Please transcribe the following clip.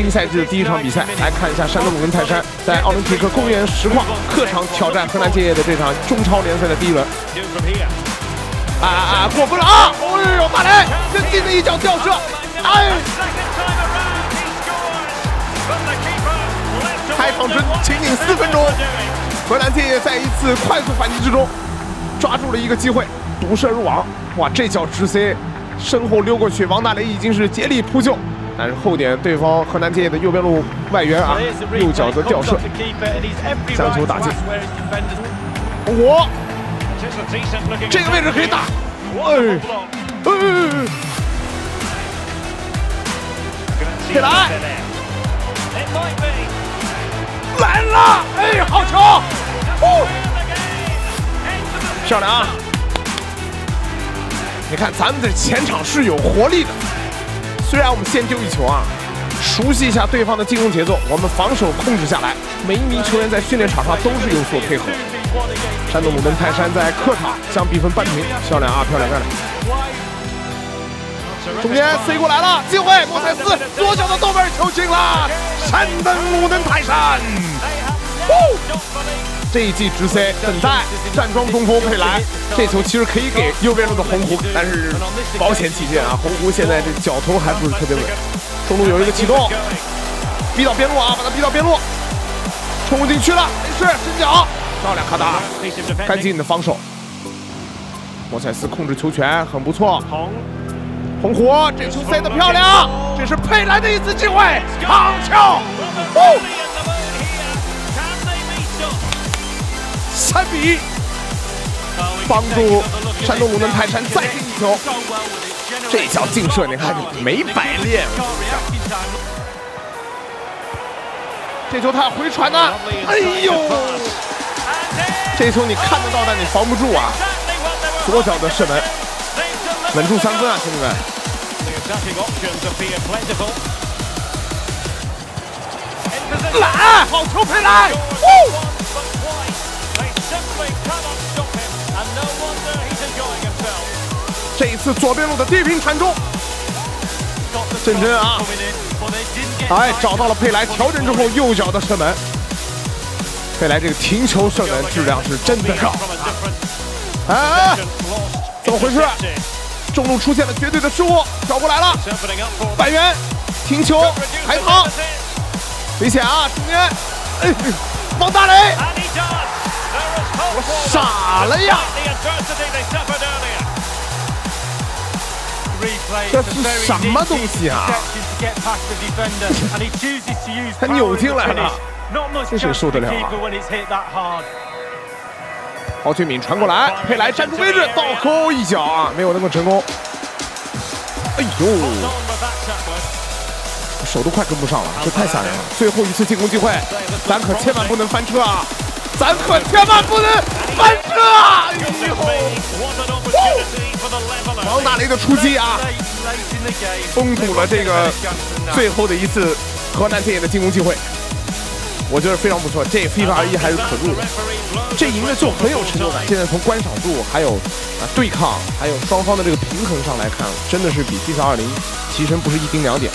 新赛季的第一场比赛，来看一下山东鲁能泰山在奥林匹克公园实况客场挑战河南建业的这场中超联赛的第一轮。啊啊！过分了啊！哎呦，马雷任定的一脚吊射，哎！开场只仅仅四分钟，河南建业在一次快速反击之中抓住了一个机会，独射入网。哇，这脚直塞，身后溜过去，王大雷已经是竭力扑救，但是后点对方河南建业的右边路外援啊，右脚的吊射，将球打进。我这个位置可以打，哎，哎，佩莱。来了！哎，好球！哦，漂亮啊！你看，咱们的前场是有活力的。虽然我们先丢一球啊，熟悉一下对方的进攻节奏，我们防守控制下来。每一名球员在训练场上都是有所配合。山东鲁能泰山在客场将比分扳平，漂亮啊！漂亮漂亮！中间塞过来了，机会，莫塞斯左脚的豆瓣球进了，山东鲁能泰山。这一记直塞，等待站桩中锋佩莱，这球其实可以给右边路的洪湖，但是保险起见啊，洪湖现在这脚头还不是特别稳。中路有一个启动，逼到边路啊，把他逼到边路，冲进去了，没事，伸脚，漂亮，卡达，干净的防守。莫塞斯控制球权很不错，洪湖这球塞的漂亮，这是佩莱的一次机会，好球！三比一，帮助山东鲁能泰山再进一球。这脚劲射，你看没白练。这球他要回传呢，哎呦！这球你看得到，但你防不住啊。左脚的射门，稳住三分啊，兄弟们！来，好球，佩莱！这次左边路的低平传中，郑钧啊，哎，找到了佩莱，调整之后右脚的射门。佩莱这个停球射门质量是真的高。哎哎，怎么回事？中路出现了绝对的失误，找过来了，百元停球还跑，危险啊！中间，哎，王大雷，我傻了呀！这是什么东西啊？他扭进来了，这谁受得了啊？郝俊敏传过来，佩莱站住位置，倒扣一脚啊，没有那么成功。哎呦，手都快跟不上了，这太吓人了！最后一次进攻机会，咱可千万不能翻车啊！咱可千万不能翻车啊！哎呦！大雷的出击啊，封堵了这个最后的一次河南天野的进攻机会，我觉得非常不错。这 FIFA 二一还是可入的，这赢了就很有成就感。现在从观赏度、还有啊对抗、还有双方的这个平衡上来看，真的是比 FIFA 二零提升不是一丁两点。